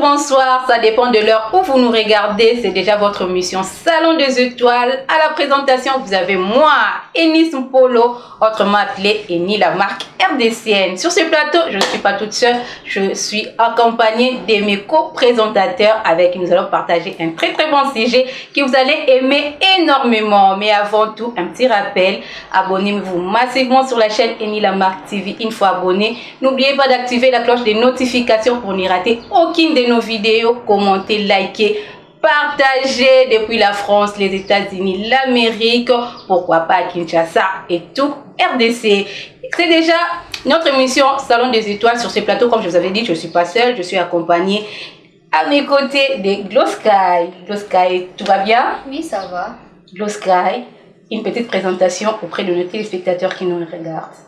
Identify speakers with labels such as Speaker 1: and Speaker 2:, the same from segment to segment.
Speaker 1: bonsoir, ça dépend de l'heure où vous nous regardez. C'est déjà votre mission Salon des Étoiles. À la présentation, vous avez moi, Enis Mpolo, autrement appelé Eni la marque RDCN. Sur ce plateau, je ne suis pas toute seule, je suis accompagnée de mes co-présentateurs avec qui nous allons partager un très très bon sujet que vous allez aimer énormément. Mais avant tout, un petit rappel, abonnez-vous massivement sur la chaîne Eni la marque TV. Une fois abonné, n'oubliez pas d'activer la cloche des notifications pour n'y rater aucune de nos vidéos. Commentez, likez, partagez depuis la France, les États-Unis, l'Amérique, pourquoi pas Kinshasa et tout RDC. C'est déjà notre émission Salon des Étoiles sur ce plateau. Comme je vous avais dit, je ne suis pas seule, je suis accompagnée à mes côtés de Glow Sky. Glow Sky, tout va bien?
Speaker 2: Oui, ça va.
Speaker 1: Glow Sky, une petite présentation auprès de nos téléspectateurs qui nous regardent.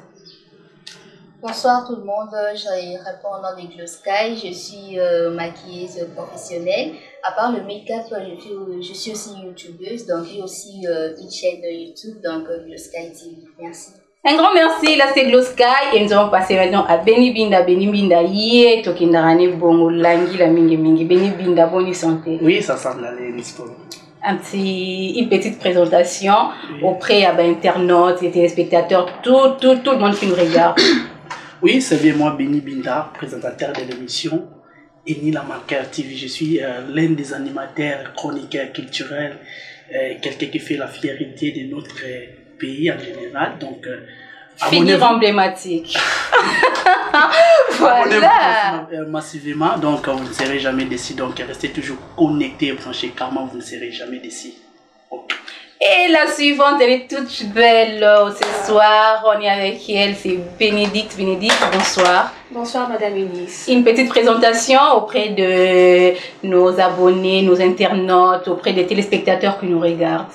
Speaker 2: Bonsoir tout le monde, je réponds au nom de Glow Sky, je suis euh, maquilleuse professionnelle. À part le make-up, je, suis- je suis aussi youtubeuse, donc j'ai aussi euh, une chaîne YouTube, donc euh, Glow Sky TV. Merci.
Speaker 1: Un grand merci, là c'est Glow Sky et nous allons passer maintenant à Benny Binda. Benny Binda, yé, tokindarane bongo, langi la mingi mingi. Benny Binda, bonne santé.
Speaker 3: Oui, ça semble aller, Nispo.
Speaker 1: Un petit, une petite présentation
Speaker 3: Oui.
Speaker 1: auprès à internautes, les téléspectateurs, tout, tout, tout le monde qui nous regarde.
Speaker 3: Oui, c'est bien moi, Benny Binda, présentateur de l'émission Eni la marqueur TV. Je suis euh, l'un des animateurs, chroniqueurs culturels, euh, quelqu'un qui fait la fierté de notre euh, pays en général. Donc,
Speaker 1: emblématique. voilà.
Speaker 3: massi- massivement, donc vous ne serez jamais déçus. Donc, restez toujours connectés et branchés, car vous ne serez jamais déçus.
Speaker 1: Et la suivante, elle est toute belle euh, ce soir. On est avec elle, c'est Bénédicte. Bénédicte, bonsoir.
Speaker 4: Bonsoir Madame Eunice.
Speaker 1: Une petite présentation auprès de nos abonnés, nos internautes, auprès des téléspectateurs qui nous regardent.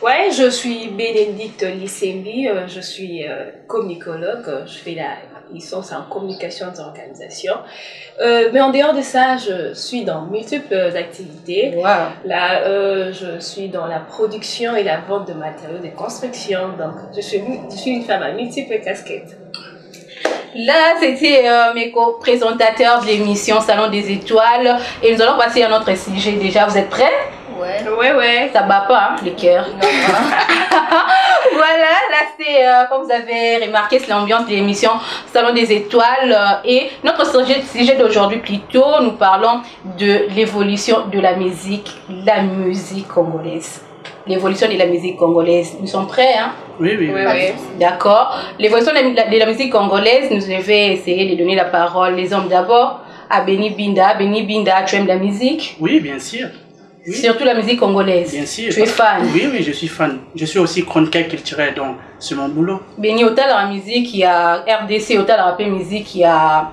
Speaker 4: Ouais, je suis Bénédicte Lissembi, euh, je suis euh, communicologue, euh, je fais la licence en communication des organisations. Euh, mais en dehors de ça, je suis dans multiples activités.
Speaker 1: Wow.
Speaker 4: Là, euh, je suis dans la production et la vente de matériaux de construction, donc je suis, je suis une femme à multiples casquettes.
Speaker 1: Là, c'était euh, mes co-présentateurs de l'émission Salon des Étoiles. Et nous allons passer à notre sujet déjà. Vous êtes prêts?
Speaker 2: Ouais.
Speaker 4: Ouais, ouais.
Speaker 1: Ça bat pas, hein, les cœurs.
Speaker 2: Non,
Speaker 1: voilà, là c'est, euh, comme vous avez remarqué, c'est l'ambiance de l'émission Salon des Étoiles. euh, et notre sujet, sujet d'aujourd'hui, plutôt, nous parlons de l'évolution de la musique, la musique congolaise. L'évolution de la musique congolaise. Nous sommes prêts, hein?
Speaker 3: Oui, oui, oui.
Speaker 1: D'accord. L'évolution de la, de la musique congolaise, nous je vais essayer de donner la parole, les hommes d'abord, à Benny Binda. Benny Binda, tu aimes la musique?
Speaker 3: Oui, bien sûr. Oui.
Speaker 1: Surtout la musique congolaise.
Speaker 3: Bien sûr.
Speaker 1: Tu es fan.
Speaker 3: Oui, oui, je suis fan. Je suis aussi chroniqueur culturel, donc c'est mon boulot.
Speaker 1: Beni otala la musique ya RDC otala la musique ya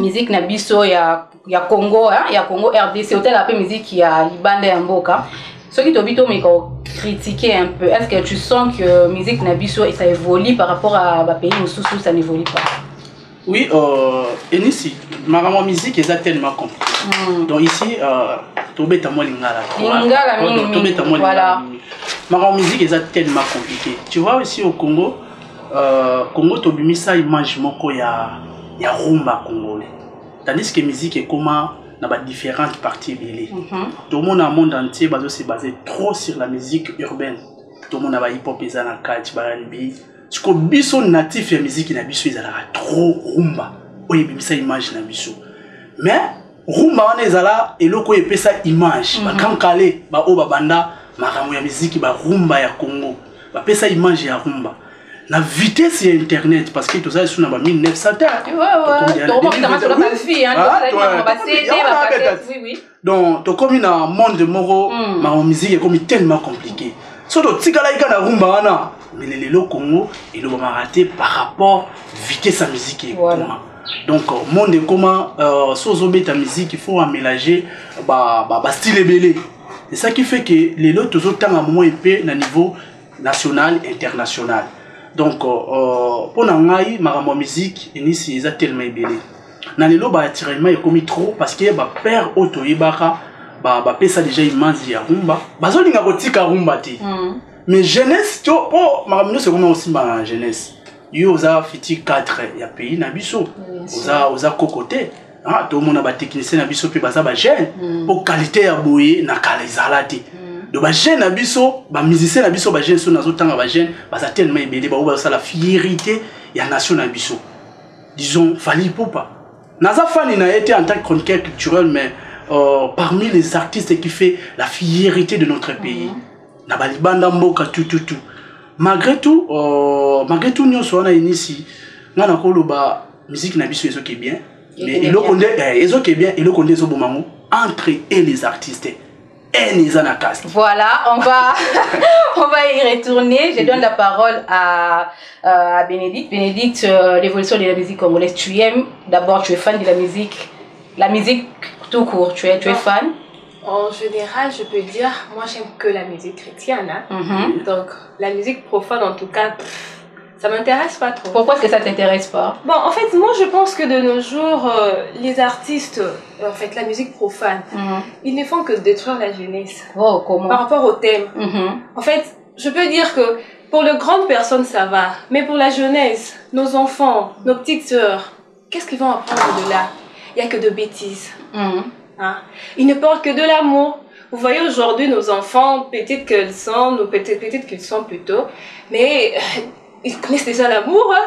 Speaker 1: musique na biso ya ya Congo hein, ya Congo RDC otala la musique ya libanda ya mboka soki tobi tomeka critiquer un peu est-ce que tu sens que musique na biso ça évolue par rapport à ba pays mosusu ça n'évolue pas?
Speaker 3: Oui, euh, Enissi, ma musique est tellement compliquée.
Speaker 1: Hmm.
Speaker 3: Donc ici, euh, tobeta moi lingala. Oh,
Speaker 1: voilà.
Speaker 3: lingala. Ma musique est tellement compliquée. Tu vois ici au Congo, euh, Congo tobimisa image moko ya ya rumba congolais. Tandis que musique est comment dans ba différentes parties belé.
Speaker 1: Mhm.
Speaker 3: Tout le monde dans le monde entier bazo se basé trop sur la musique urbaine. Tout le monde a ba hip hop eza na kati ba R&B. Siko biso natif ya musique na biso ezalaka trop rumba. Oyo ebimisa image na biso. Mais rumba wana ezala eloko oyo epesa image.
Speaker 1: Mhm.
Speaker 3: Bakankale ba oyo babanda makambo ya musique ba rumba ya Congo. Bapesa image ya rumba. Na vitesse ya internet parce que tozali suna ba 1900 ta.
Speaker 1: Ouais, ouais.
Speaker 3: Tokomi
Speaker 1: Tokomaka
Speaker 3: na
Speaker 1: maso na
Speaker 3: 2020.
Speaker 1: ba fille, hein.
Speaker 3: Ah, donc tokomi na monde moko
Speaker 1: Mm.
Speaker 3: makambo musique ekomi tellement compliqué so totikalaki ka na rumba wana mais lelo congo elobamaka te par rapport vitesse ya musique ekoma
Speaker 1: Voilà.
Speaker 3: Donc euh, monde ekoma euh, so ozobeta musique il faut amélager bastyle ba, ba style ebele c'est ça qui fait que lelo tozotanga momo epe na niveau national international. Donc euh, mpo na ngai makambo ya musique enisi eza tellement ebele na lelo baattirement ekomi trop parce que bapère oyo toyebaka ba- bapesa déjà image ya rumba. Bazolinga kotika rumba te
Speaker 1: Mm.
Speaker 3: mais jeunesse to mpo makambo nyonso ekoma kosimba na jeunesse yo oza fiti 4 ya pays na biso.
Speaker 1: Bien sûr.
Speaker 3: oza oza koko te Ah, tomona batechnicien na biso mpe baza bajeune mpo qualité ya boye na kala ezala te. Do bajeune na biso bamusicien na biso bajeune so nazotanga bajeune baza tellement ebele bao bazosala fierité ya nation na biso. Disons fali popa naza fani na ye te en tant que chroniqueur culturel mais euh, parmi les artistes qui fait la fierté de notre pays. Na balibanda mboka tututu malgré tout euh, malgré tout nyonso wana inisi nga na koloba musique na biso ezoke bien mais eloko
Speaker 1: bien.
Speaker 3: nde eh, ezoke bien eloko nde ezoboma ngo entre et les artistes
Speaker 1: Voilà, on va, on va y retourner. Je donne la parole à, euh, à Bénédicte. Bénédicte, euh, l'évolution de la musique congolaise, tu aimes D'abord, tu es fan de la musique, la musique tout court, tu es, tu es fan?
Speaker 4: En général, je peux dire, moi j'aime que la musique chrétienne. hein.
Speaker 1: Mhm.
Speaker 4: Donc, la musique profane, en tout cas, pff, ça m'intéresse pas trop.
Speaker 1: Pourquoi est-ce que ça t'intéresse pas?
Speaker 4: Bon, en fait, moi je pense que de nos jours, euh, les artistes, euh, en fait, la musique profane,
Speaker 1: Mhm.
Speaker 4: ils ne font que détruire la jeunesse.
Speaker 1: Oh, comment?
Speaker 4: Par rapport au thème.
Speaker 1: Mhm.
Speaker 4: En fait, je peux dire que pour les grandes personnes, ça va. Mais pour la jeunesse, nos enfants, nos petites sœurs, qu'est-ce qu'ils vont apprendre de là? Il n'y a que de bêtises. Hein? Ils ne parlent que de l'amour. Vous voyez aujourd'hui nos enfants, peut-être qu'elles sont, ou peut-être peut qu'ils sont plutôt, mais euh, ils connaissent déjà l'amour. Hein?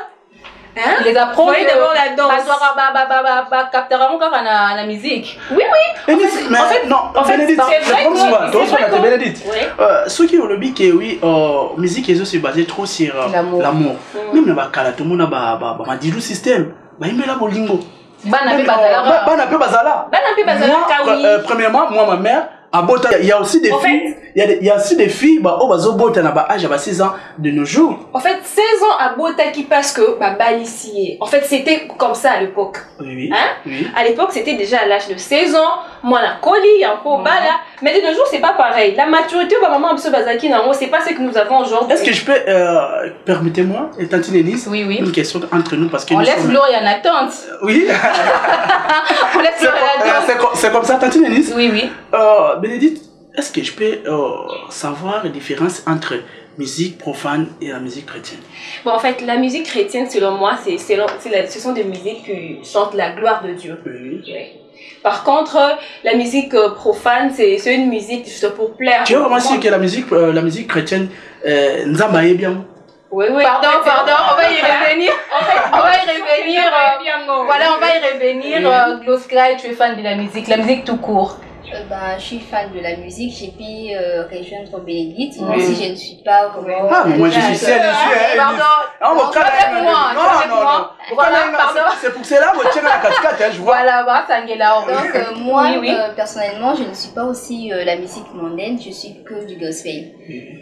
Speaker 4: Hein?
Speaker 1: Les apprendre.
Speaker 4: Voyez d'abord la danse.
Speaker 1: Bazwaka ba ba ba ba ba captera mon kaka na na musique.
Speaker 4: Oui, oui.
Speaker 3: Enisi, mais
Speaker 4: en fait-
Speaker 3: non
Speaker 4: en fait,
Speaker 3: Bénédicte,
Speaker 4: c'est vrai
Speaker 3: je pense
Speaker 4: que-
Speaker 3: pas,
Speaker 4: c'est
Speaker 3: tozosala
Speaker 4: vrai
Speaker 3: te
Speaker 4: que-
Speaker 3: Bénédicte
Speaker 4: Oui.
Speaker 3: Euh, oui euh, musique se base trop sur euh,
Speaker 1: L'amour.
Speaker 4: Mm.
Speaker 3: même na bakala tomona bamadilu système bayimbela bolingo
Speaker 1: Bana
Speaker 3: Même,
Speaker 1: pe
Speaker 3: euh, ba-
Speaker 1: bazalaka.
Speaker 3: Bana mpe bazala euh, premièrement moi ma mère abota il y a aussi des
Speaker 4: En
Speaker 3: filles il y a des- il y a aussi des filles ba oyo bazobota na baage ya ba 6 ans de nos jours
Speaker 4: En fait, 16 ans à Botaki parce que bah, Balissier. En fait, c'était comme ça à l'époque.
Speaker 3: oui oui
Speaker 4: Hein?
Speaker 3: oui
Speaker 4: À l'époque, c'était déjà à l'âge de 16 ans. Moi, la colis, un peu bas là. Mais de nos jours, c'est pas pareil. La maturité, bah, maman, Abso Bazaki, non, c'est pas ce que nous avons aujourd'hui.
Speaker 3: est-ce que je peux euh, permettez-moi et Tantine Ennis
Speaker 1: Oui, oui.
Speaker 3: une question entre nous parce que
Speaker 1: On
Speaker 3: nous
Speaker 1: laisse
Speaker 3: sommes-
Speaker 1: Gloria en attente.
Speaker 3: oui
Speaker 1: On laisse
Speaker 3: c'est
Speaker 1: Gloria en
Speaker 3: comme, euh,
Speaker 1: attente.
Speaker 3: c'est comme- ça Tantine Ennis
Speaker 1: Oui, oui.
Speaker 3: Euh, Bénédicte, est-ce que je peux euh, savoir la différence entre musique profane et la musique chrétienne?
Speaker 4: Bon, en fait, la musique chrétienne, selon moi, c'est, ce sont des musiques qui chantent la gloire de Dieu.
Speaker 3: Oui.
Speaker 4: Ouais. Par contre, la musique euh, profane, c'est, c'est une musique juste pour plaire.
Speaker 3: Tu as remarqué que la musique, euh, la musique chrétienne, euh, Nzamba est bien?
Speaker 4: Oui, oui.
Speaker 1: Pardon,
Speaker 4: En fait,
Speaker 1: pardon, on va y revenir. On va y revenir. euh. Voilà, on va y revenir. Gloskrai, tu es fan de la musique, la musique tout court.
Speaker 2: Euh, ben, je suis fan de la musique, j'ai pu euh, rejoindre Bénédicte, même si je ne suis pas vraiment.
Speaker 3: Ah, mais moi je suis celle ici.
Speaker 1: Pardon.
Speaker 3: Ah,
Speaker 1: Non,
Speaker 3: non, non, non. non,
Speaker 1: pardon.
Speaker 3: c'est- pour cela que tu la 4 je vois.
Speaker 1: Voilà.
Speaker 2: Donc, euh, moi,
Speaker 1: Oui, oui.
Speaker 2: euh, personnellement, je ne suis pas aussi euh, la musique mondaine, je suis que du gospel.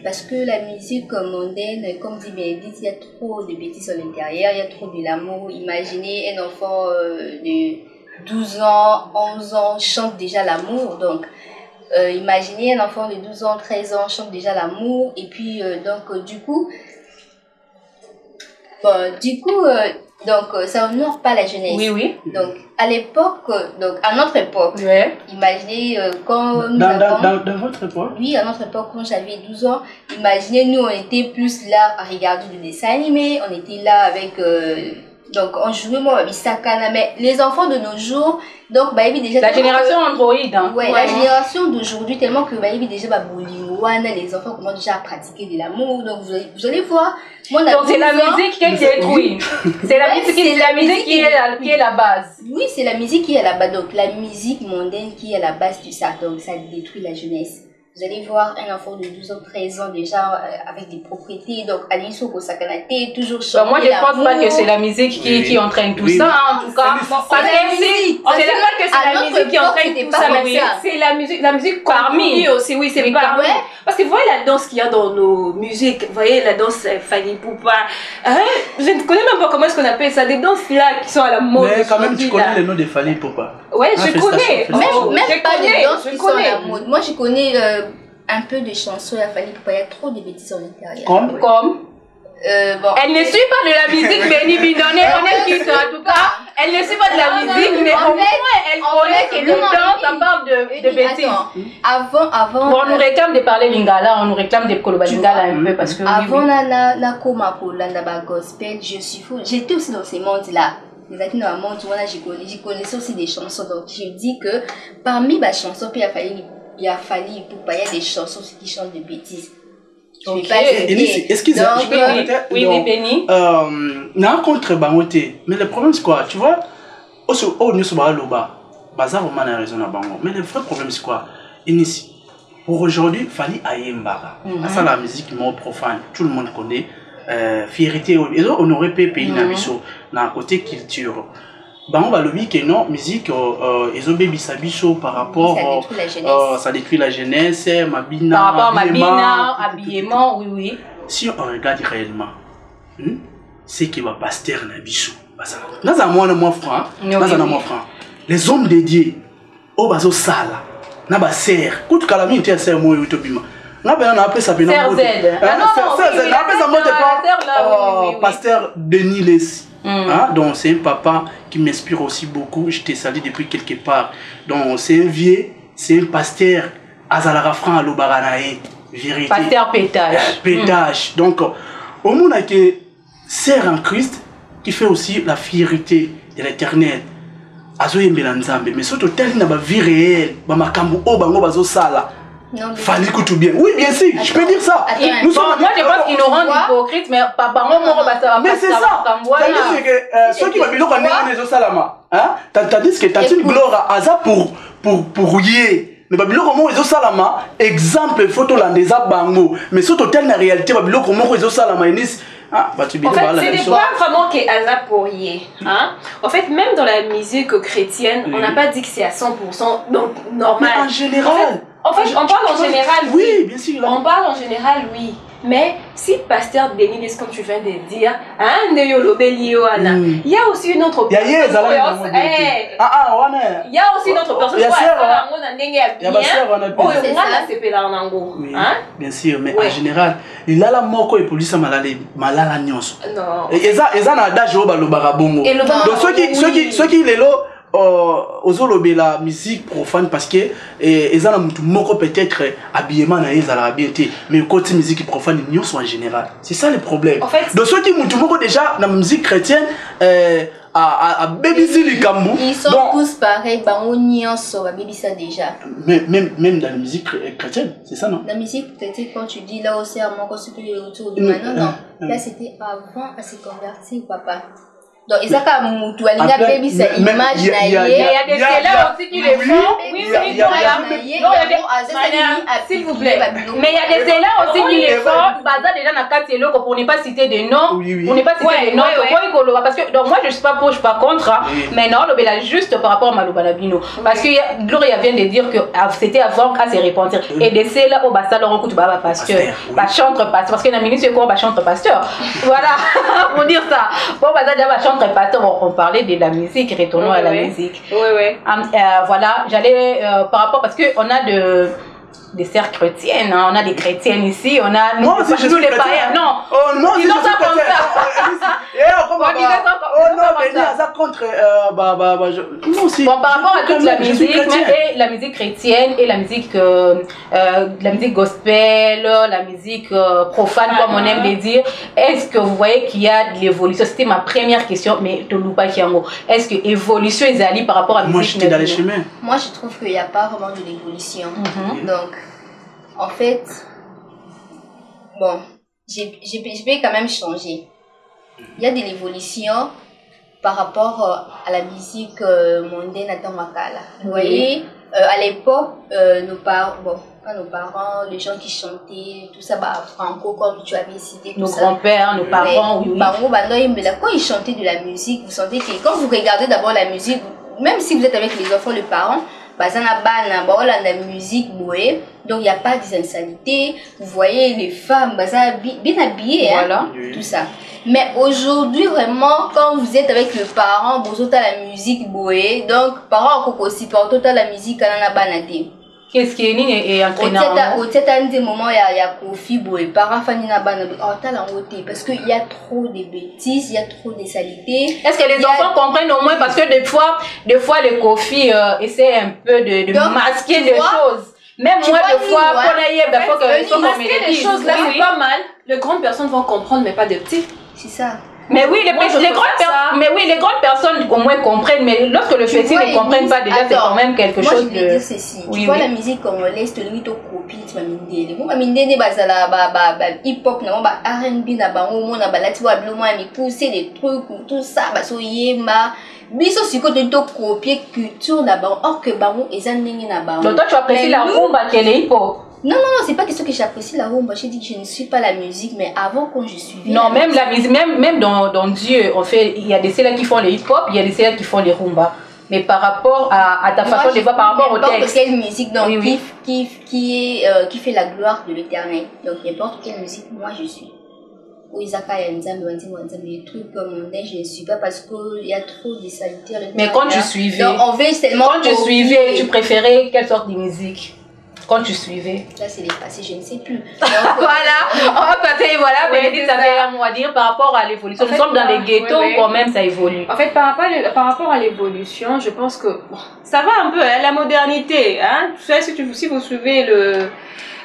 Speaker 2: Parce que la musique euh, mondaine, comme dit Bénédicte, il y a trop de bêtises à l'intérieur, il y a trop de l'amour. Imaginez un enfant euh, de 12 ans, 11 ans chante déjà l'amour. Donc, euh, imaginez un enfant de 12 ans, 13 ans chante déjà l'amour. Et puis, euh, donc, euh, du coup, bon, du coup, euh, donc, euh, ça honore pas la jeunesse.
Speaker 1: Oui, oui.
Speaker 2: Donc, à l'époque, euh, donc à notre époque,
Speaker 1: Ouais.
Speaker 2: imaginez euh, quand nous
Speaker 3: Dans, dans,
Speaker 2: avons...
Speaker 3: dans, dans votre époque?
Speaker 2: Oui, à notre époque, quand j'avais 12 ans, imaginez, nous, on était plus là à regarder des dessins animés, on était là avec... donc, on jouait, moi, avec Sakana, mais les enfants de nos jours, donc, bah, déjà...
Speaker 1: La génération
Speaker 2: que-
Speaker 1: Android. Hein.
Speaker 2: Ouais, la génération d'aujourd'hui, tellement que bah, déjà bah, Bolingoana, les enfants commencent déjà à pratiquer de l'amour, donc vous allez, vous allez voir. Moi,
Speaker 1: Donc c'est la
Speaker 2: 12 ans.
Speaker 1: musique qui est détruite. C'est la musique, qui,
Speaker 2: la
Speaker 1: musique qui, est la, qui est la base.
Speaker 2: Oui, c'est la musique qui est la base. Donc, la musique mondaine qui est la base du ça. Donc, ça détruit la jeunesse. Vous allez voir un enfant de 12 ans, 13 ans déjà euh, avec des propriétés. Donc, Aliso Kosakanate, toujours
Speaker 1: Bah,
Speaker 2: chanter
Speaker 1: moi, je ne pense pas que c'est la musique qui,
Speaker 3: Oui.
Speaker 1: qui entraîne tout
Speaker 3: Oui.
Speaker 1: ça, hein, en tout cas.
Speaker 3: C'est
Speaker 2: la
Speaker 1: que si-
Speaker 2: musique.
Speaker 4: On sait pas que c'est la musique qui entraîne tout
Speaker 2: pas
Speaker 4: ça, mais c'est la musique, la musique
Speaker 1: Parmi.
Speaker 4: aussi, oui, c'est parmi.
Speaker 2: ouais.
Speaker 4: Parce que vous voyez la danse qu'il y a dans nos musiques, vous voyez la danse euh, Fanny Poupa. Hein? Je ne connais même pas comment est-ce qu'on appelle ça, des danses là qui sont à la mode.
Speaker 3: Mais quand même, tu connais
Speaker 4: là.
Speaker 3: les noms des Fali Popa.
Speaker 4: Ouais,
Speaker 3: Ah,
Speaker 4: je connais.
Speaker 3: félicitations.
Speaker 4: Oh,
Speaker 2: Même,
Speaker 4: je
Speaker 2: même pas
Speaker 4: connais,
Speaker 2: les danses
Speaker 4: je
Speaker 2: qui sont à
Speaker 4: connais.
Speaker 2: la mode. Moi, je connais euh, un peu de chansons. Il a fallu qu'il y a trop de bêtises à l'intérieur.
Speaker 3: Comme
Speaker 1: Comme.
Speaker 2: Euh, bon.
Speaker 1: Elle ne suit pas de la musique, Benny Bidonné, on est quitte en tout cas. Elle ne suit pas de la
Speaker 2: Non, non,
Speaker 1: musique, mais
Speaker 2: en
Speaker 1: au moins elle
Speaker 2: en
Speaker 1: connaît que
Speaker 2: non,
Speaker 1: nous
Speaker 2: non,
Speaker 1: dans ça
Speaker 2: une-
Speaker 1: parle de, de bêtises.
Speaker 2: attends. Avant, avant.
Speaker 1: Bon, on nous
Speaker 2: euh,
Speaker 1: réclame de parler lingala, on nous réclame de koloba lingala un peu parce que oui,
Speaker 2: Avant
Speaker 1: oui.
Speaker 2: na na koma kolanda ba gospel, je suis fou. J'étais aussi dans ces mondes là, j'ai connu- j'ai connaissais aussi des chansons. Donc, je dis que parmi ma chanson, puis il a fallu, il a fallu, pour pas, il y a des chansons qui chantent de bêtises.
Speaker 3: Peux
Speaker 2: euh,
Speaker 3: arrêter
Speaker 1: Oui,
Speaker 3: Donc,
Speaker 1: oui, Benny.
Speaker 3: euh, na contre bango te mais le problème c'est quoi? Tu vois oyo nyonso baaloba baza vraiment na raison na bango. Mais le vrai problème c'est quoi? Inisi pour aujourd'hui fali ayembaka
Speaker 1: Mhm.
Speaker 3: asala la musique moko profane. Tout le monde connaît fierté. Oyo ezo honore mpe pays na
Speaker 1: Mhm.
Speaker 3: biso na côté culture. Bango balobi ke non musique euh, euh, ezobebisa biso par rapport
Speaker 2: Ça
Speaker 3: euh,
Speaker 2: détruit la jeunesse.
Speaker 3: euh, ça détruit la jeunesse mabina
Speaker 1: Par rapport Mabina, habillement, oui, oui.
Speaker 3: si on regarde réellement hmm, c'est que bapaster na biso naza mwana mwa franc naza na mwa franc les hommes dédiés oyo bazosala na basere kutu kala mingi te ya sere moyo tobima Eh,
Speaker 1: Ah
Speaker 3: naapesa
Speaker 1: la
Speaker 3: mbote
Speaker 1: sœur,
Speaker 3: pa pasteur denis lesi
Speaker 1: Mm.
Speaker 3: Hein, donc c'est un papa qui m'inspire aussi beaucoup. Je te salue depuis quelque part. Donc c'est un vieux c'est un pasteur. Azalaka franc alobaka na ye vérité.
Speaker 1: Pasteur Pétage.
Speaker 3: pétage. Donc, au monde que sert en Christ qui fait aussi la fierté de l'éternel. azoyembela nzambe. Mais soki totali na bavie réelle. Bamakambo oyo bango bazosala
Speaker 2: Non,
Speaker 3: fali kutu bien oui bien sûr je peux dire ça.
Speaker 2: Attends,
Speaker 3: Nous
Speaker 1: bon,
Speaker 3: sommes-
Speaker 1: moi je pense qu'ils nous rendent hypocrites, mais papa, moi, moi, bah, ça va
Speaker 3: mais
Speaker 1: pas
Speaker 3: c'est
Speaker 1: ça
Speaker 3: ça.
Speaker 1: va comme voilà.
Speaker 3: tandis que euh, soki babiloko ndenge wana ezosalama hein, ta- tandis que tantine
Speaker 2: Écoute.
Speaker 3: glore aza pour, pour, pour ye mais babiloko moko ezosalama exemple fo tolanda eza bango. Mais so totali na réalité babiloko moko ezosalama enisi ah, bato
Speaker 4: En
Speaker 3: ebele
Speaker 4: fait,
Speaker 3: balala
Speaker 4: ce n'est
Speaker 3: biso
Speaker 4: pas vraiment que hasard pour y hein. En fait, même dans la musique chrétienne, on n'a pas dit que c'est à 100% donc normal.
Speaker 3: mais en général
Speaker 4: En fait, on parle en général,
Speaker 3: oui. Bien sûr là.
Speaker 4: On parle en général, oui. Mais si pasteur Denis, comme tu viens de dire, hein, il y a aussi une autre eh,
Speaker 3: Ah, ah, wana
Speaker 4: il y a aussi une autre personne na
Speaker 2: ça.
Speaker 4: nasepelaka nango
Speaker 3: Oui,
Speaker 4: hein?
Speaker 3: bien sûr mais en général lilala moko epolisa malala malala nyonso.
Speaker 4: Non.
Speaker 3: E- eza eza na adage oyo balobaka bongo.
Speaker 4: Elobaka
Speaker 3: donc ozolobela musique profane parce que eh, eza na mutu moko peut-être habillement na ye ezalaka bien te mais okoti musique profane nyonso en général c'est ça le problème donc soki mutu moko déjà na musique chrétienne a- abebisi likambo
Speaker 2: Ils sont
Speaker 3: donc
Speaker 2: tous pareils, bango nyonso, babebisa déjà.
Speaker 3: même, même, même dans la musique chré- chrétienne c'est ça non?
Speaker 2: La musique, peut-être quand tu dis là aussi à mon est autour de
Speaker 3: Mm,
Speaker 2: maintenant, non.
Speaker 3: mm,
Speaker 2: Là,
Speaker 3: mm.
Speaker 2: c'était avant à se convertir, papa. Donc, ils ont comme Moutou, Alinga
Speaker 3: Après,
Speaker 2: Baby, sa
Speaker 3: même-
Speaker 2: image na
Speaker 3: y a-
Speaker 1: Mais
Speaker 2: ye.
Speaker 1: il y a des
Speaker 3: Il y a- il y
Speaker 1: télés
Speaker 3: a-
Speaker 1: aussi qui les
Speaker 3: oui,
Speaker 1: font.
Speaker 2: Oui,
Speaker 1: Oui,
Speaker 3: il y a-
Speaker 1: oui,
Speaker 3: il y a-
Speaker 1: non,
Speaker 3: il y a-
Speaker 1: là.
Speaker 2: na ye,
Speaker 1: Non, il y a des-
Speaker 2: yango aza
Speaker 1: Madame,
Speaker 2: sali
Speaker 1: S'il vous
Speaker 2: appliquer
Speaker 1: plaît.
Speaker 2: babiloko
Speaker 1: Mais il y a des
Speaker 2: oyo.
Speaker 1: télés aussi qui les
Speaker 3: Ouais.
Speaker 1: font. Baza déjà na kati eloko pour ne pas citer des noms.
Speaker 3: Oui, oui.
Speaker 1: Pour ne pas citer
Speaker 4: Ouais,
Speaker 1: des noms.
Speaker 4: ouais, ouais.
Speaker 1: Pourquoi Igolo Parce que donc moi je suis pas pour, je suis pas contre. hein. Mais non, le Bella juste par rapport à Maloba. Parce que Gloria vient de dire que ah, c'était avant qu'à se repentir. Et de cela au basa leur écoute baba pasteur.
Speaker 3: Pasteur, oui.
Speaker 1: Bah chantre pasteur. Parce que la ministre c'est quoi? Bah chantre pasteur. Voilà. Pour dire ça. Bon bah. On, parlait de la musique. Retournons à la musique.
Speaker 4: Oui, oui.
Speaker 1: Euh, voilà, j'allais euh, par rapport parce que on a de des sœurs chrétiennes, hein, on a des chrétiennes ici, on a nous,
Speaker 3: Moi aussi, je
Speaker 1: nous
Speaker 3: suis
Speaker 1: les païens, non.
Speaker 3: Oh non,
Speaker 1: Disons
Speaker 3: si
Speaker 1: ça comme ça.
Speaker 3: Oh, Elise, eh, oh, comment
Speaker 1: On disait ça comme-
Speaker 3: Oh
Speaker 1: ça
Speaker 3: non,
Speaker 1: comme
Speaker 3: Benny,
Speaker 1: ça.
Speaker 3: ça contre. euh, bah, bah, bah, je... Non, si.
Speaker 1: Bon, par rapport à toute la musique, mais, et la musique chrétienne et la musique, euh, euh, la musique gospel, la musique euh, profane,
Speaker 4: Ah,
Speaker 1: comme on
Speaker 4: ah.
Speaker 1: aime les dire, est-ce que vous voyez qu'il y a de l'évolution? C'était ma première question, mais Tolupa Kiango, est-ce que évolution est allée par rapport à la
Speaker 3: Moi,
Speaker 1: musique
Speaker 3: j'étais dans les chemins.
Speaker 2: Moi, je trouve qu'il n'y a pas vraiment de l'évolution.
Speaker 1: Mhm.
Speaker 2: Donc, en fait, bon, je vais quand même changer. Il y a de l'évolution par rapport euh, à la musique euh, mondaine à Tamakala. Vous voyez, euh, à l'époque, nos parents, bon, nos parents, les gens qui chantaient, tout ça, bah, franco, comme tu avais cité, tout
Speaker 1: Nos grands-pères, nos parents, oui,
Speaker 2: Mbela, quand ils chantaient de la musique, vous sentez que quand vous regardez d'abord la musique, même si vous êtes avec les enfants, les parents, bazana bana baola la musique boé donc il n'y a pas d'insalité vous voyez les femmes bazana bi- bien habillées hein.
Speaker 3: Oui.
Speaker 2: tout ça. Mais aujourd'hui vraiment quand vous êtes avec le parent vous êtes la musique boé donc parent koko aussi partout la musique kanana bana te
Speaker 1: Qu'est-ce qui est ni et
Speaker 2: nde moment ya ya kofi boye parent fani na bana otala yango te parce que il y a trop de bêtises il y a trop de salité
Speaker 1: Est-ce que les
Speaker 2: a-
Speaker 1: enfants comprennent au moins parce que des fois, des fois les coffees euh, essaient un peu de, de
Speaker 2: Donc,
Speaker 1: masquer des
Speaker 2: vois,
Speaker 1: choses. Même moi, des fois,
Speaker 2: ouais.
Speaker 1: pour la yeb, il faut que il faut
Speaker 4: masquer
Speaker 1: le
Speaker 4: les choses là, c'est pas mal. Les grandes personnes vont comprendre, mais pas des petits.
Speaker 2: c'est ça
Speaker 1: Mais oui, les,
Speaker 4: Moi,
Speaker 1: les grandes mais oui, les grandes personnes qu'elles au moins comprennent, mais lorsque le
Speaker 2: festival
Speaker 1: ne comprennent pas, déjà c'est quand même quelque
Speaker 2: moi,
Speaker 1: chose
Speaker 2: je
Speaker 1: de.
Speaker 2: Dire ceci.
Speaker 1: Oui,
Speaker 2: tu vois
Speaker 1: oui.
Speaker 2: la musique congolaise, tu limite au copie, tu m'as mindé. Moi, ma mindé, ne basala, ba, ba, ba, hip hop, na, ba, R&B, na, ba, au moins, na, ba, là, tu vois, bleu, moi, mais pousser des trucs ou tout ça, bah, so yema. biso sikoyo toyei tokopie culture na bango or ke bango eza ndenge na bango
Speaker 1: toi tu
Speaker 2: apprécie
Speaker 1: la rumba kele ipo
Speaker 2: non non non c'est pas question que j'apprécie la rumba j'ai dit que je ne suis pas la musique mais avant quand je suivais
Speaker 1: Non, même la musique, même, même dans, dans Dieu, en fait, il y a des celles qui font les hip-hop, il y a des celles qui font les rumba. Mais par rapport à, à ta
Speaker 2: Moi,
Speaker 1: façon de voir, par rapport au
Speaker 2: n'importe
Speaker 1: texte.
Speaker 2: quelle musique donc,
Speaker 1: Oui, oui.
Speaker 2: Qui, qui, est, euh, qui fait la gloire de l'éternel. Donc n'importe quelle musique, moi je suis. Des trucs comme on est, je ne suis pas parce qu'il y a trop de saleté.
Speaker 1: Mais quand tu suivais,
Speaker 2: Donc on veut tellement.
Speaker 1: quand tu suivais, tu préférais quelle sorte de musique? Quand tu suivais.
Speaker 2: Là c'est les passés, je ne sais plus. Euh,
Speaker 1: Voilà, on va passer, voilà,
Speaker 4: Ouais,
Speaker 1: Bénédicte,
Speaker 4: c'est
Speaker 1: ça fait
Speaker 4: ça.
Speaker 1: un mot à dire par rapport à l'évolution. Nous
Speaker 4: fait,
Speaker 1: sommes dans les ghettos,
Speaker 4: ouais, ouais.
Speaker 1: quand même, ça évolue.
Speaker 4: En fait, par rapport, à, par rapport à l'évolution, je pense que bon, ça va un peu, hein, la modernité. Hein. Si, tu, si vous suivez le,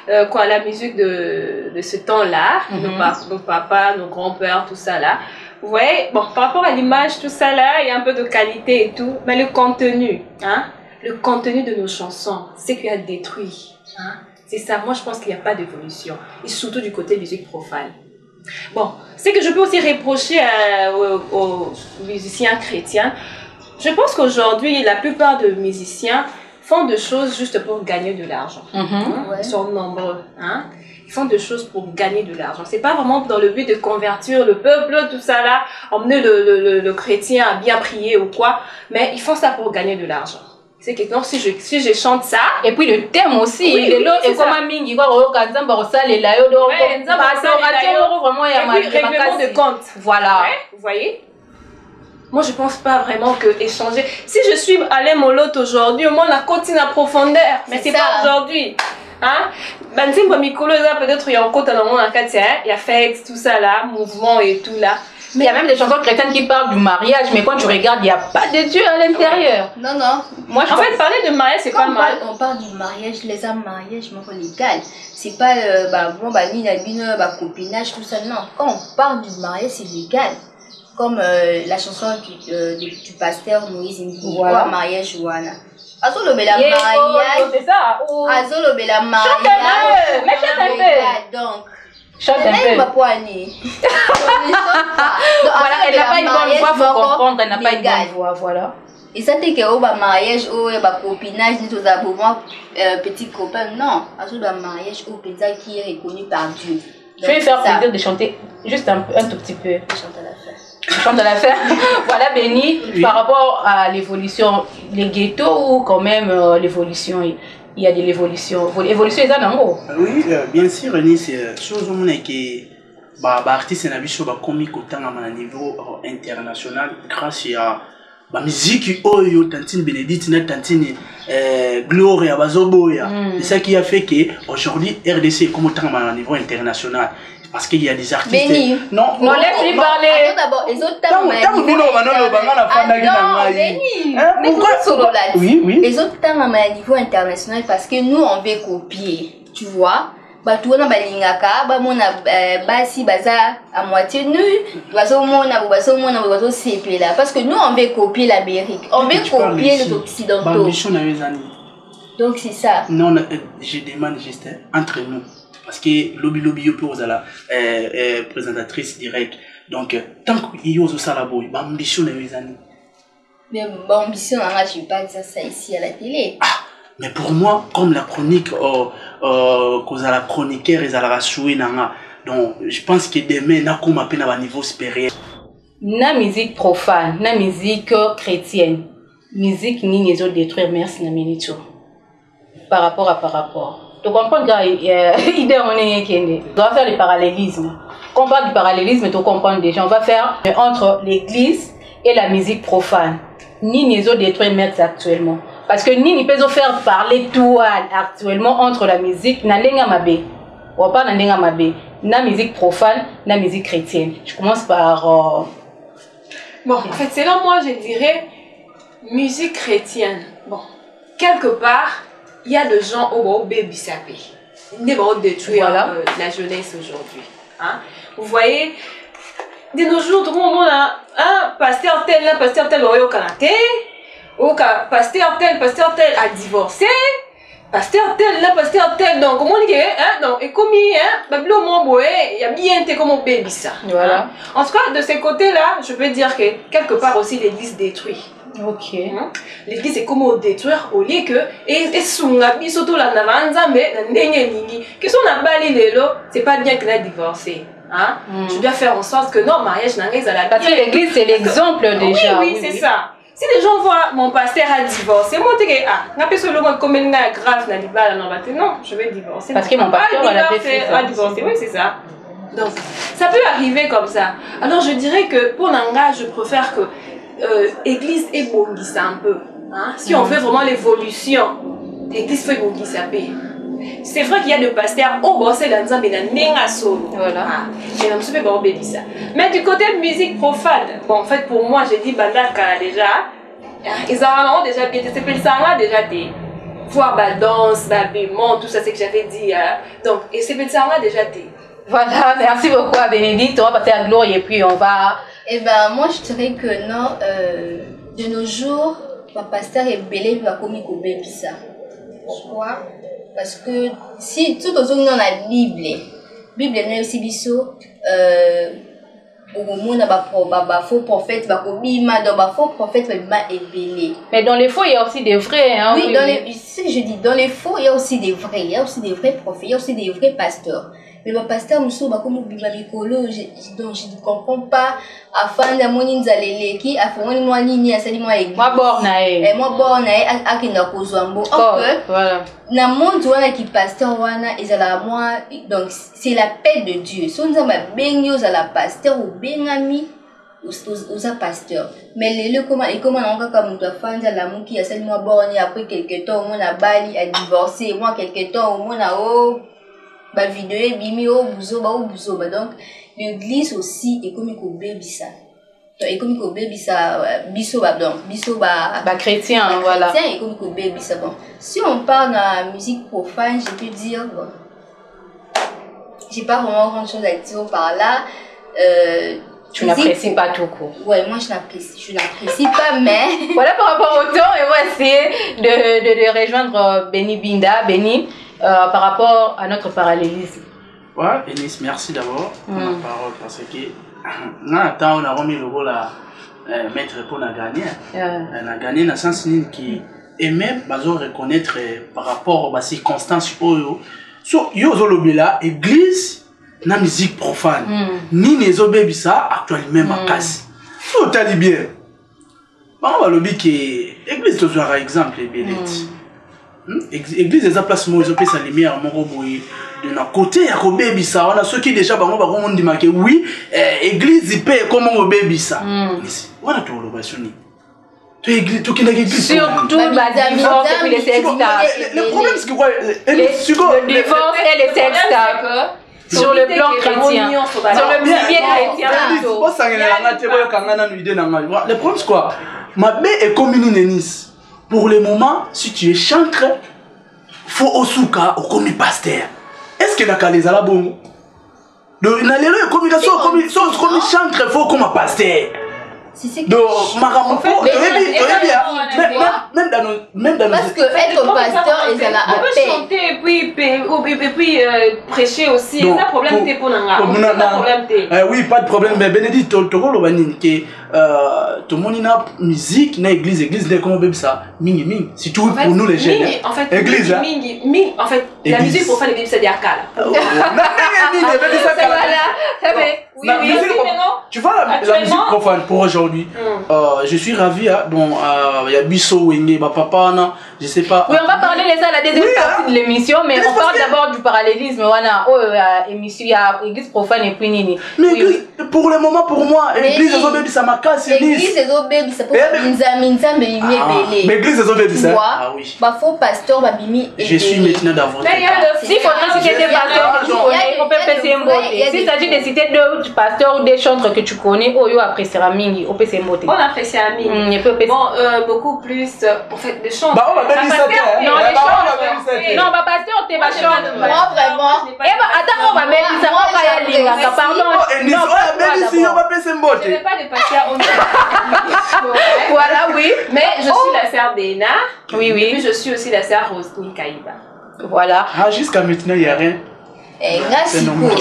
Speaker 4: euh, quoi, la musique de, de ce temps-là,
Speaker 1: Mhm.
Speaker 4: nos, nos papas, nos grands-pères, tout ça là, vous voyez, bon, par rapport à l'image, tout ça là, il y a un peu de qualité et tout, mais le contenu, hein, le contenu de nos chansons, c'est qu'il y a détruit. Hein. C'est ça, moi je pense qu'il n'y a pas d'évolution, et surtout du côté musique profane. Bon, ce que je peux aussi reprocher euh, aux, aux musiciens chrétiens, je pense qu'aujourd'hui, la plupart des musiciens font des choses juste pour gagner de l'argent.
Speaker 1: Mhm.
Speaker 4: Hein,
Speaker 2: Ouais.
Speaker 4: Ils sont nombreux. Hein? Ils font des choses pour gagner de l'argent. C'est pas vraiment dans le but de convertir le peuple, tout ça là, emmener le, le, le, le chrétien à bien prier ou quoi, mais ils font ça pour gagner de l'argent. C'est que non, si je, si je chante ça,
Speaker 1: Et puis le thème aussi,
Speaker 4: Oui, ça.
Speaker 1: un mingi, yo, vraiment,
Speaker 4: de compte.
Speaker 1: Voilà.
Speaker 4: Ouais, vous voyez Moi, je pense pas vraiment que échanger. Si je suis Alain aujourd'hui, au moins la continue à profondeur. Mais
Speaker 2: C'est
Speaker 4: pas aujourd'hui. Hein Banzimbo Mikolo, peut-être Fex, tout ça là, mouvement et tout là.
Speaker 1: Il y a même des chansons chrétiennes qui parlent du mariage, mais quand tu regardes, il n'y a pas de Dieu à l'intérieur.
Speaker 2: Non, non.
Speaker 1: Moi, je
Speaker 4: En
Speaker 1: pense-
Speaker 4: fait, parler de mariage, c'est pas mal.
Speaker 2: on parle du mariage, les hommes mariage, moi, légal. C'est pas, euh, bah, bon, bah, ni la bine, bah, copinage, tout ça, non. Quand on parle du mariage, c'est légal. Comme euh, la chanson du, euh, du, du pasteur Moïse Ndi,
Speaker 1: Voilà.
Speaker 2: voilà. mariage, voilà. Azolobela
Speaker 1: Yeah, oh,
Speaker 2: mariage,
Speaker 1: c'est ça. oh.
Speaker 2: azolobela mariage.
Speaker 1: mais
Speaker 2: Donc,
Speaker 1: Chante un
Speaker 2: elle
Speaker 1: peu. Voilà, elle n'a pas une bonne
Speaker 2: mariage,
Speaker 1: voix, faut comprendre, elle n'a pas une bonne voix, voilà.
Speaker 2: eza te ke oyo bamariage oyo bacopinage neti ozala bomoi petit copain non azoyi bamariage oyo mpenza qui est reconnu par dieu
Speaker 1: Je vais faire plaisir de chanter juste un, peu- un tout petit peu.
Speaker 2: chante à la fin
Speaker 1: Je chante à la fin. voilà, Béni,
Speaker 3: Oui.
Speaker 1: par rapport à l'évolution, les ghettos ou quand même euh, l'évolution, il y a de l'évolution. L'évolution est en haut.
Speaker 3: oui euh, bien sûr ni c'est chose omona ke ba baartiste na biso bakomi kotangama na niveau euh, international grâce ya bamiziki oyo tantine bénédicte na tantine euh, gloria bazoboya
Speaker 1: Mm.
Speaker 3: c'est ça qui a fait que aujourd'hui rdc ekomi otangama na niveau international parce qu'il y a des artistes
Speaker 2: Béni.
Speaker 3: non
Speaker 1: Non, laisse-lui parler.
Speaker 2: Attends d'abord
Speaker 3: Ntango- ntango bino banaloba nga nafandaki na ngai.
Speaker 2: beni
Speaker 3: Hein,
Speaker 2: mais
Speaker 3: pourquoi-
Speaker 2: solola
Speaker 3: oui oui.
Speaker 2: ezotangama ya niveau international parce que nous on veut copier tu vois. Bato wana balingaka bamona euh, basi baza à moitié nu. Bazomona bo bazomona bo bazosepela parce que nous on veut copier l'amérique. On veut copier les occidentaux.
Speaker 3: Nini
Speaker 2: donc c'est ça.
Speaker 3: Non euh, je demande juste hein, entre nous parce que lobi lobi yo mpe ozala euh, euh, présentatrice directe. Donc euh, tant yo ozosala boye baambition na yo eza nini
Speaker 2: mais baambition nanga je pas dire ça ici à la télé.
Speaker 3: Mais pour moi comme la chronique euh, euh, kozala chroniqueur ezalaka sue na nga donc je pense que demain nakóma mpe na baniveau supérieur.
Speaker 1: Na musique profane na musique chrétienne. Musique nini ezodétruire merci na minute oyo par rapport à par rapport tocomprendre kaka euh, idée on est ekende on va faire le parallélisme. Quand on parle du parallélisme to comprendre déjà. On va faire entre l'église et la musique profane. Nini ezodétruire merci actuellement. Parce que nini mpe ezofaire parler toile actuellement entre la musique na ndenge ya mabe opa na ndenge ya mabe na musique profane na musique chrétienne. Je commence par euh,
Speaker 4: Bon, en fait, c'est là, moi, je dirais musique chrétienne. Bon, quelque part, il y a des gens au baby sapé. Ils vont détruire
Speaker 1: Voilà.
Speaker 4: euh, la jeunesse aujourd'hui. Hein? Vous voyez, de nos jours tokomomona hein, pasteur tel na pasteur tel oyokana te oyoka pasteur tel pasteur tel adivorce pasteur tel na pasteur tel donc omoni ke hein, donc ekomi hein, babilo moko boye ya bien te comme obebisa
Speaker 1: Voilà.
Speaker 4: en tout cas de ce côté là je peux dire que quelque part aussi l'église détruit
Speaker 1: Ok.
Speaker 4: Hein? l'église ekomi odétruire au lieu que e- esunga biso tolanda banzambe na ndenge nini. Ke so nabali lelo c'est pas bien que na divorce hein?
Speaker 1: Mm.
Speaker 4: je dois faire en sorte que non mariage nanga ezala
Speaker 1: Parce que l'église, c'est l'exemple déjà.
Speaker 4: oui, oui, c'est ça. Si les gens voient mon pasteur a divorcé moi te ke ah solo komeli nga ya grave na na non je vais divorcer.
Speaker 1: Parce que mon pasteur,
Speaker 4: Ah,
Speaker 1: a
Speaker 4: divorcé, a divorcé. Oui c'est ça. Donc ça peut arriver comme ça. Alors je dirais que pour nanga je préfère que euh, église ebongisa un peu hein? si on veut vraiment l'évolution église faut ebongisa mpe c'est vrai qu'il y a des pasteurs au bosela nzambe na ndenge
Speaker 1: Voilà.
Speaker 4: Ah, mais na mosusu mpe baobebisa mais du côté musique profane bon en fait pour moi j'ai dit bandaka déjà ah, ezalaka nango déjà bien te sepelisanga déjà te voir badanse babémon tout ça c'est que j'avais dit euh, donc esepelisanga déjà te
Speaker 1: Voilà, merci beaucoup à Bénédicte. On va passer à Gloire et puis on va.
Speaker 2: Eh ben, moi, je dirais que non, euh, de nos jours, pasteur est belé va commis au bébisa. Pourquoi? Parce que si tout autour dans la Bible, Bible est aussi biso, euh, okomona bafaux ba, ba faux prophètes bakobima donc bafaux prophètes babima ebele
Speaker 1: Mais dans les faux, il y a aussi des vrais. Hein,
Speaker 2: oui, dans les, ce que je dis, dans les faux, il y a aussi des vrais, il y a aussi des vrais prophètes, il y a aussi des vrais pasteurs. Mais le pasteur Moussou, bah, comme Biba Mikolo, donc je ne comprends pas. Afin de mon inzaleleki, afin de moi nini, asali moi église.
Speaker 1: Moi, borna, eh.
Speaker 2: Eh, moi bon, na akenda.
Speaker 1: Oh,
Speaker 2: Or que,
Speaker 1: Voilà.
Speaker 2: na monde wana ki pasteur wana ezala moi donc c'est la paix de Dieu. So nzamba bengi ozala pasteur obengami oz- oz- oza pasteur. Mais lelo koma ekoma nango kaka moto afandi alamuki asali mwa borne après quelque temps omona bali adivorce mwa quelque temps omona o bavideo ebimi o buzoba o buzoba donc l'église aussi ekomi kobebisa ekomi kobebisa biso ba donc biso ba
Speaker 1: Bah, chrétien,
Speaker 2: bah,
Speaker 1: voilà.
Speaker 2: chrétien et comme Kobe ça bon. Si on parle la musique profane, je peux dire bon. J'ai pas vraiment grand chose à dire par là. Euh,
Speaker 1: Tu n'apprécies pas tout court.
Speaker 2: Ouais, moi je n'apprécie, je n'apprécie pas, mais
Speaker 1: Voilà par rapport au temps, et on va essayer de, de, de rejoindre euh, Benny Binda, Benny, par rapport à notre parallélisme.
Speaker 3: Ouais, Enis, merci d'abord pour
Speaker 1: Mm.
Speaker 3: la parole parce que na ata on a remis le rôle à euh, mettre pour la gagner.
Speaker 1: Euh,
Speaker 3: On a gagné dans le sens nini qui et même bazo reconnaître euh, par rapport aux circonstances oyo. So yo zolobela église na musique profane.
Speaker 1: mm,
Speaker 3: nini ezobebisa actuellement makasi so otali bien bango balobi ke église tozwaka exemple ebele ti? Ex- Hmm? église eza place moko ezopesa lumière moko boye. Na kote ya kobebisa wana soki déjà bango bakomondimake wi eh, église mpe ekoma kobebisa. Wana toloba so nini
Speaker 1: tokendaki égliseproblème sur le plan chrétien. sur le
Speaker 3: biais
Speaker 1: chrétien.
Speaker 3: osangelelanga te boyokanga nanu ide na ngai le problème c'est quoi? Mabe ekomi nini enise pour le moment si tu es chantre fo osuka okomi pasteur. Est ce que na kala ezala bongo? Donc, na lelo ekomi so okomi chantre fo okoma pasteur makambo po
Speaker 2: mais
Speaker 3: toyebi
Speaker 2: mais-
Speaker 3: toyebi ya
Speaker 4: mais-
Speaker 3: même- dans nos même dans nos
Speaker 2: Parce que être pasteur, ils ont
Speaker 4: On
Speaker 2: la
Speaker 4: peut
Speaker 2: paix.
Speaker 4: chanter et puis, puis, ou- et puis, et puis, euh, prêcher aussi.
Speaker 3: Non,
Speaker 4: C'est un problème Nanga. problème t'es.
Speaker 3: Oui, pas de problème. Mais Bénédicte, to- tokoloba nini ke euh, tomoni na musique na église église nde comment bébé ça mingi mingi surtout pour nous les jeunes
Speaker 4: Mingi,
Speaker 3: hein.
Speaker 4: en fait,
Speaker 3: église.
Speaker 4: Mingi, Mingi, en fait, la
Speaker 3: Église.
Speaker 4: musique pour faire les c'est des akala.
Speaker 3: Na ndenge nini ebebisa
Speaker 1: ça.
Speaker 4: Oui,
Speaker 3: Na
Speaker 4: oui,
Speaker 3: musique
Speaker 4: non.
Speaker 3: tu vois la, la musique profane pour aujourd'hui
Speaker 4: Mm.
Speaker 3: euh, je suis ravi hein, bon il y a biso wenge ba papa na je sais pas
Speaker 1: Oui, on va parler de ça à la deuxième
Speaker 3: Oui,
Speaker 1: partie
Speaker 3: hein.
Speaker 1: de l'émission, mais on parle
Speaker 3: que-
Speaker 1: d'abord du parallélisme. Voilà, oh, euh, émission, il y a église profane et puis nini.
Speaker 3: mais église, pour le moment pour moi église
Speaker 2: oui.
Speaker 3: ezobebisa makasi
Speaker 2: L'église
Speaker 3: nice
Speaker 2: ezobebisa po
Speaker 3: Eh, mais-
Speaker 2: nzambe nzambe bimi
Speaker 3: Ah, mais église ezobebisa
Speaker 2: Tu vois?
Speaker 3: ah oui
Speaker 2: bafaux pasteur babimi
Speaker 3: je suis maintenant dans votre
Speaker 4: Mais il y a
Speaker 3: cas.
Speaker 4: le
Speaker 1: S'il faudrait que des pasteurs que tu connais, on peut passer un mot. S'il s'agit de citer deux pasteurs ou des chantres que tu connais, oh yo appréciera mingi, se mot.
Speaker 4: On apprécie à mingi.
Speaker 1: Mm,
Speaker 4: bon, euh, beaucoup plus, en fait, des chantres.
Speaker 3: Bah, on va bien ça.
Speaker 1: Non, les chantres. Non, bah, pasteur, t'es ma chantre.
Speaker 2: Moi, vraiment.
Speaker 1: Eh bah, attends, on va mettre ça, on va y aller. Pardon.
Speaker 3: Non, on va passer un mot.
Speaker 4: Je n'ai pas de pasteurs, on
Speaker 1: Voilà, oui.
Speaker 4: Mais je suis la sœur d'Ena.
Speaker 1: Oui, oui.
Speaker 4: Et puis je suis aussi la sœur Rosny Kaïba.
Speaker 1: Voilà.
Speaker 3: Ah, jusqu'à maintenant, il n'y a rien.
Speaker 2: Eh, merci beaucoup.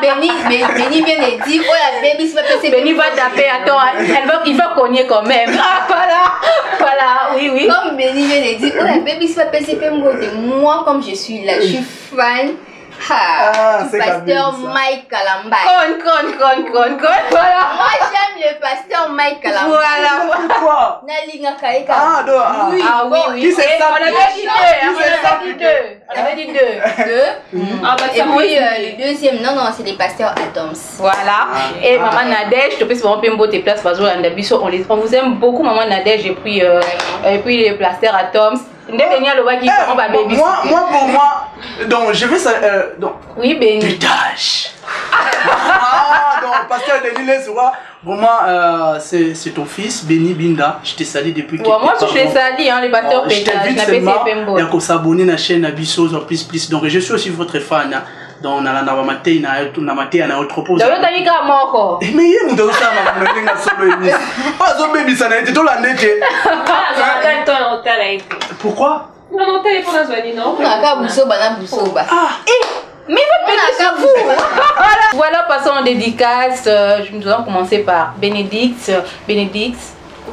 Speaker 2: Béni, Béni vient de dire, oh la baby, c'est pas que c'est
Speaker 1: Béni va taper, attends, elle va, il va cogner quand même. Ah, voilà, voilà, oui, oui.
Speaker 2: Comme Béni vient de dire, oh la baby, c'est pas que c'est Moi, comme je suis là, je suis fan. Ah, ah pasteur Mike Kalamba.
Speaker 1: Con, con, con, con, con, voilà.
Speaker 2: Moi, j'aime le pasteur Mike Kalamba.
Speaker 1: Voilà.
Speaker 3: Pourquoi?
Speaker 2: Nalinga Kaika.
Speaker 3: Ah, non, ah.
Speaker 2: Oui,
Speaker 1: ah, oui, oui.
Speaker 3: Qui c'est ça?
Speaker 1: On avait dit deux, on avait dit deux. On avait dit deux.
Speaker 2: Deux.
Speaker 4: Ah, bah,
Speaker 2: Et puis, euh, le deuxième, non, non, c'est les pasteurs Adams.
Speaker 1: Voilà. Et maman Nadège, je te peux vraiment bien tes places, parce que on, les, on vous aime beaucoup, maman Nadège, et puis, euh, et puis les pasteurs Atoms. Ba baby
Speaker 3: Moi, moi pour moi, donc je vais ça. Euh, donc,
Speaker 1: oui, Béni.
Speaker 3: Putage. ah, donc, pasteur Denis Lesoua, vraiment, euh, c'est ton fils, Béni Binda. Je t'ai sali depuis
Speaker 1: que ouais, Moi, je l'ai sali, hein, les batteurs
Speaker 3: Je t'invite seulement, a s'abonner à la chaîne Abissos en plus, plus. Donc, je suis aussi votre fan. Hein. Donc nalanda bamatei na mateya na yo
Speaker 1: tropootayika moko
Speaker 3: me ye moto azosala makono ndenge asolo emisi oyo azobebisa na ye te tolanda ete pourquoi
Speaker 2: na
Speaker 1: mais fou voilà. voilà, passons en dédicace. Euh, nous allons commencer par Bénédicte. Bénédicte.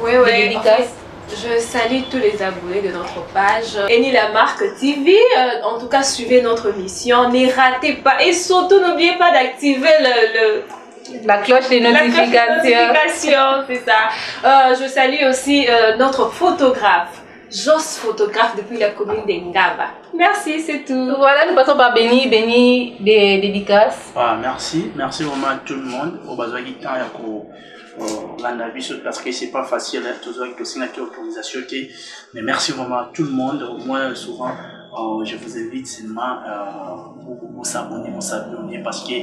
Speaker 4: Oui, oui. Dédicace. Je salue tous les abonnés de notre page Eni la marque TV. Euh, en tout cas, suivez notre mission. Ne ratez pas et surtout n'oubliez pas d'activer le,
Speaker 1: la cloche des
Speaker 4: notifications. c'est ça. Euh, je salue aussi euh, notre photographe. Jos photographe depuis la commune d'Engaba. Merci, c'est tout.
Speaker 1: Voilà, nous passons par Béni, Béni des dédicaces.
Speaker 3: Ah, merci, merci vraiment à tout le monde. Au landa parce que c'est pas facile hein, tozwaki tosengaki autorisation te mais merci vraiment à tout le monde. Moi souvent euh, je vous invite seulement euh, bosabone bosabone parce que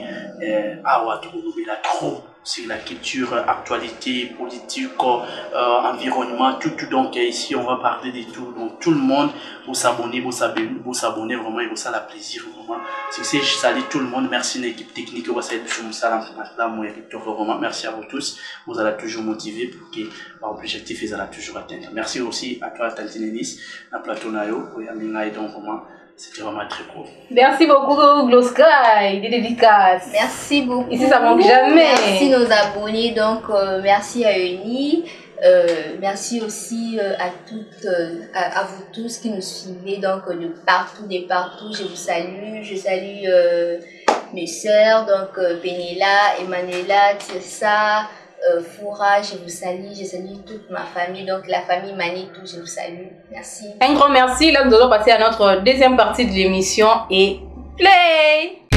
Speaker 3: euh, awa tokolobela trop sur la culture, actualité, politique, euh, environnement, tout, tout. Donc ici, on va parler de tout. Donc tout le monde, vous s'abonner, vous s'abonner, vous s'abonner vraiment, et vous ça la plaisir vraiment. C'est je salue tout le monde. Merci l'équipe technique, vous salue vraiment. Merci à vous tous. Vous allez toujours motiver pour que l'objectif est toujours atteindre. Merci aussi à toi, Tante Nénis, à plateau Nayo, et donc vraiment. C'était vraiment très cool.
Speaker 1: Merci beaucoup, Glow Sky, des dédicaces.
Speaker 2: Merci beaucoup.
Speaker 1: Ici, ça manque jamais.
Speaker 2: Merci nos abonnés. Donc, euh, merci à Uni. Euh, merci aussi euh, à toutes, euh, à, à, vous tous qui nous suivez donc de partout, de partout. Je vous salue. Je salue mes sœurs, donc Penela, Emanuela, Tirsa, euh, Foura, je vous salue, je salue toute ma famille, donc la famille Manitou, je vous salue. Merci.
Speaker 1: Un grand merci. Là, nous allons passer à notre deuxième partie de l'émission et play!